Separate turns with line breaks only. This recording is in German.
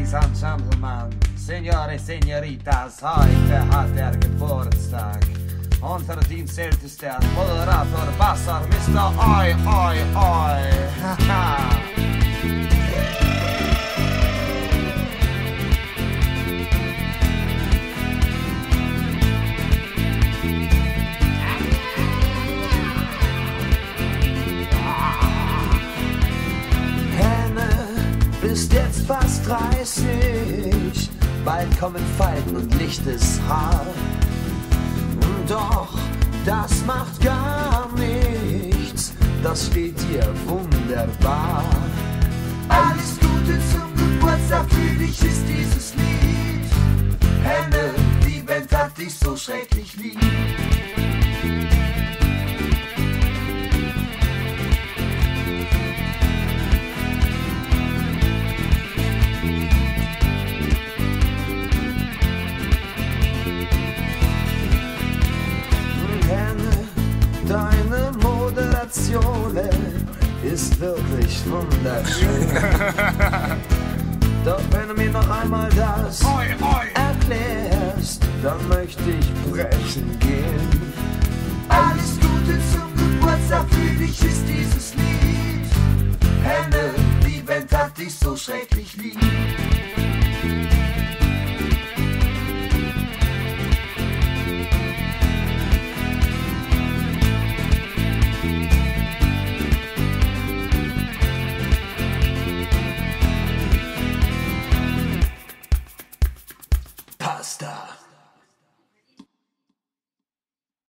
Ladies and Gentlemen, Signore, Signoritas, heute hat er Geburtstag. Ihm zählt Moderator Basser, Mr. Oi, Oi, Oi. Haha. bist jetzt fast 30, bald kommen Falten und lichtes Haar. Doch, das macht gar nichts, das steht dir wunderbar. Alles Gute zum Geburtstag, für dich ist dieses Lied. Die Welt hat dich so schrecklich deine Moderation ist wirklich wunderschön. Doch wenn du mir noch einmal das oi, oi. erklärst, dann möchte ich brechen gehen. Alles Gute zum Geburtstag für dich ist dieses Lied. Hände, liebend hat dich so schrecklich lieb.